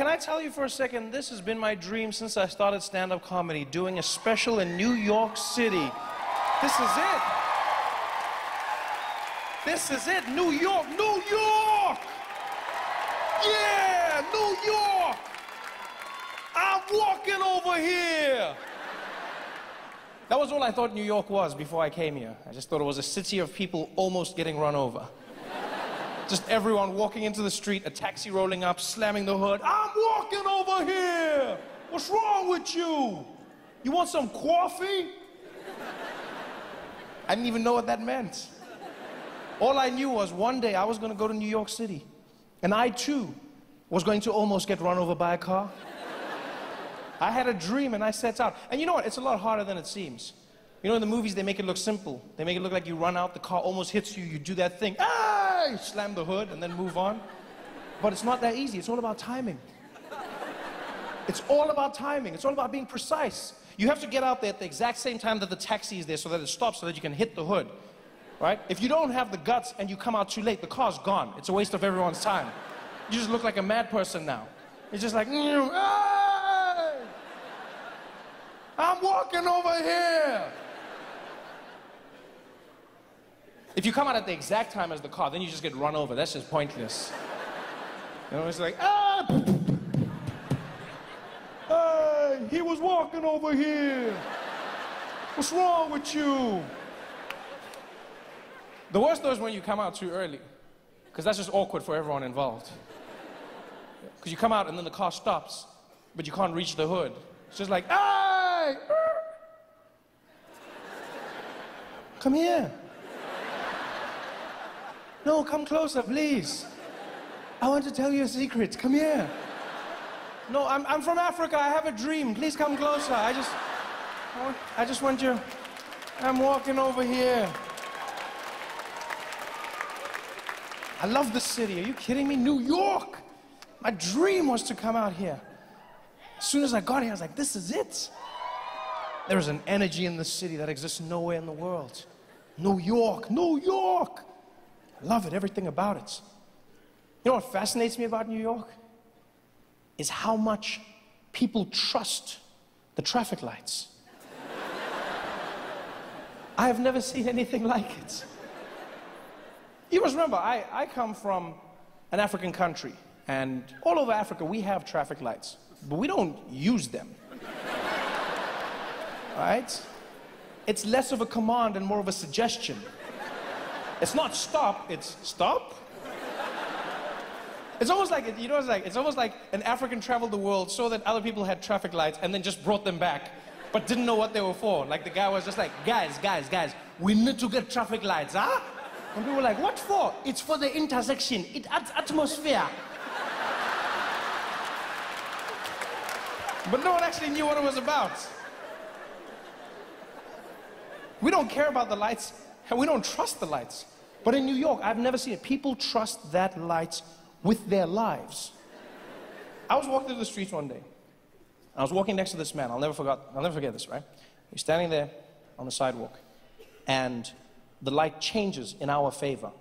Can I tell you for a second, this has been my dream since I started stand up comedy, doing a special in New York City. This is it. This is it. New York, New York! Yeah, New York! I'm walking over here! That was all I thought New York was before I came here. I just thought it was a city of people almost getting run over. Just everyone walking into the street, a taxi rolling up, slamming the hood. I'm walking over here! What's wrong with you? You want some coffee? I didn't even know what that meant. All I knew was one day I was going to go to New York City, and I too was going to almost get run over by a car. I had a dream and I set out. And you know what? It's a lot harder than it seems. You know, in the movies, they make it look simple. They make it look like you run out, the car almost hits you, you do that thing, ah, slam the hood, and then move on. But it's not that easy. It's all about timing. It's all about timing. It's all about being precise. You have to get out there at the exact same time that the taxi is there so that it stops so that you can hit the hood. Right? If you don't have the guts and you come out too late, the car's gone. It's a waste of everyone's time. You just look like a mad person now. It's just like, mm, hey! I'm walking over here. If you come out at the exact time as the car, then you just get run over. That's just pointless. You know, it's like, ah! Hey, he was walking over here. What's wrong with you? The worst though is when you come out too early, because that's just awkward for everyone involved. Because you come out and then the car stops, but you can't reach the hood. It's just like, hey! Come here. No, come closer, please. I want to tell you a secret. Come here. No, I'm, I'm from Africa. I have a dream. Please come closer. I just, I, want, I just want you. I'm walking over here. I love the city. Are you kidding me? New York. My dream was to come out here. As soon as I got here, I was like, this is it. There's an energy in the city that exists nowhere in the world. New York, New York. Love it, everything about it. You know what fascinates me about New York? Is how much people trust the traffic lights. I have never seen anything like it. You must remember, I, I come from an African country, and all over Africa we have traffic lights, but we don't use them. right? It's less of a command and more of a suggestion. It's not stop, it's stop. It's almost like, you know, it's like, it's almost like an African traveled the world, saw that other people had traffic lights, and then just brought them back, but didn't know what they were for. Like the guy was just like, guys, guys, guys, we need to get traffic lights, huh? And people were like, what for? It's for the intersection. It adds atmosphere. but no one actually knew what it was about. We don't care about the lights, and we don't trust the lights. But in New York, I've never seen it. People trust that light with their lives. I was walking through the streets one day. I was walking next to this man. I'll never forget, I'll never forget this, right? He's standing there on the sidewalk. And the light changes in our favor.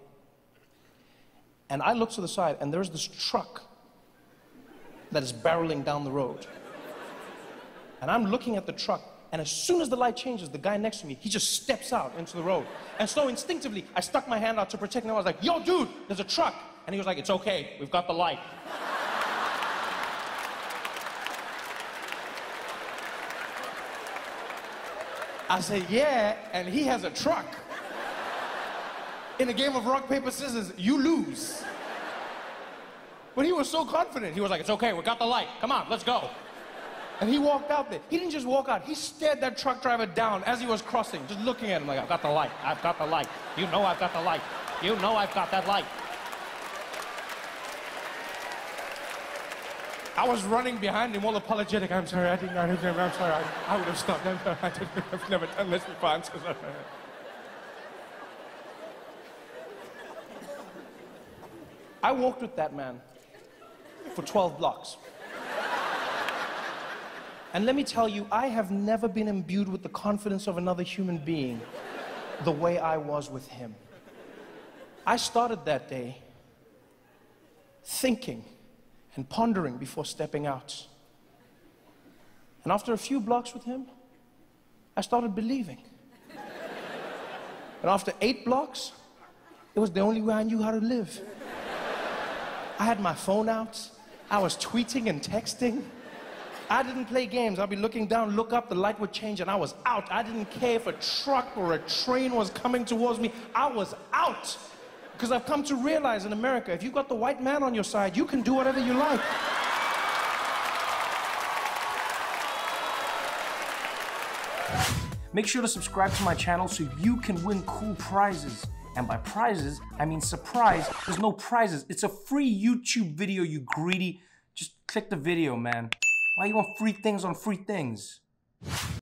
And I look to the side, and there's this truck that is barreling down the road. And I'm looking at the truck, and as soon as the light changes, the guy next to me, he just steps out into the road. And so instinctively, I stuck my hand out to protect him. I was like, yo, dude, there's a truck. And he was like, it's okay, we've got the light. I said, yeah, and he has a truck in a game of rock, paper, scissors, you lose. But he was so confident. He was like, it's okay, we got the light. Come on, let's go. And he walked out there. He didn't just walk out, he stared that truck driver down as he was crossing, just looking at him like, I've got the light, I've got the light. You know I've got the light. You know I've got that light. I was running behind him all apologetic. I'm sorry, I didn't know. I'm sorry, I, I would have stopped. I, have never done this before. I'm so sorry. I walked with that man for 12 blocks. And let me tell you, I have never been imbued with the confidence of another human being the way I was with him. I started that day thinking and pondering before stepping out. And after a few blocks with him, I started believing. And after eight blocks, it was the only way I knew how to live. I had my phone out, I was tweeting and texting. I didn't play games. I'd be looking down, look up, the light would change, and I was out. I didn't care if a truck or a train was coming towards me. I was out. Because I've come to realize in America, if you've got the white man on your side, you can do whatever you like. Make sure to subscribe to my channel so you can win cool prizes. And by prizes, I mean surprise. There's no prizes. It's a free YouTube video, you greedy. Just click the video, man. Why you want free things on free things?